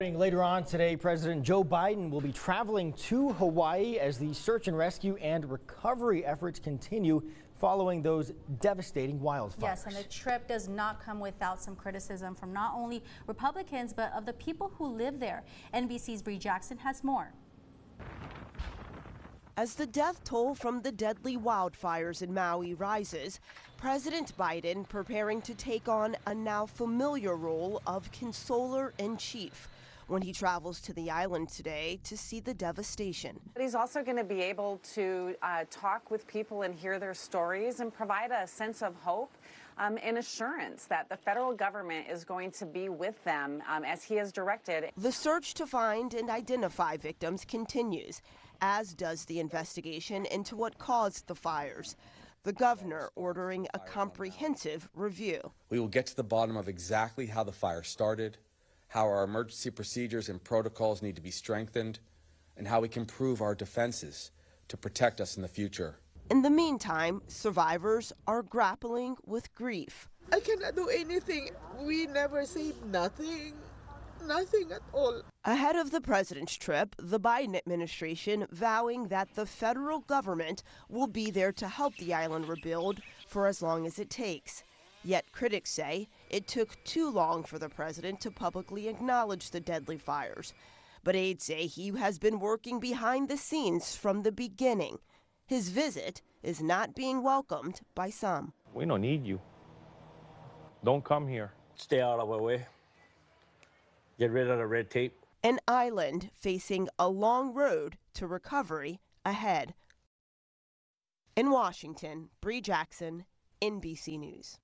Later on today, President Joe Biden will be traveling to Hawaii as the search and rescue and recovery efforts continue following those devastating wildfires. Yes, and the trip does not come without some criticism from not only Republicans, but of the people who live there. NBC's Brie Jackson has more. As the death toll from the deadly wildfires in Maui rises, President Biden preparing to take on a now familiar role of consoler in chief when he travels to the island today to see the devastation. But He's also going to be able to uh, talk with people and hear their stories and provide a sense of hope um, and assurance that the federal government is going to be with them um, as he has directed. The search to find and identify victims continues, as does the investigation into what caused the fires. The governor ordering a comprehensive review. We will get to the bottom of exactly how the fire started, how our emergency procedures and protocols need to be strengthened, and how we can improve our defenses to protect us in the future. In the meantime, survivors are grappling with grief. I cannot do anything. We never say nothing. Nothing at all. Ahead of the president's trip, the Biden administration vowing that the federal government will be there to help the island rebuild for as long as it takes. Yet critics say it took too long for the president to publicly acknowledge the deadly fires. But aides say he has been working behind the scenes from the beginning. His visit is not being welcomed by some. We don't need you. Don't come here. Stay out of our way. Get rid of the red tape. An island facing a long road to recovery ahead. In Washington, Brie Jackson, NBC News.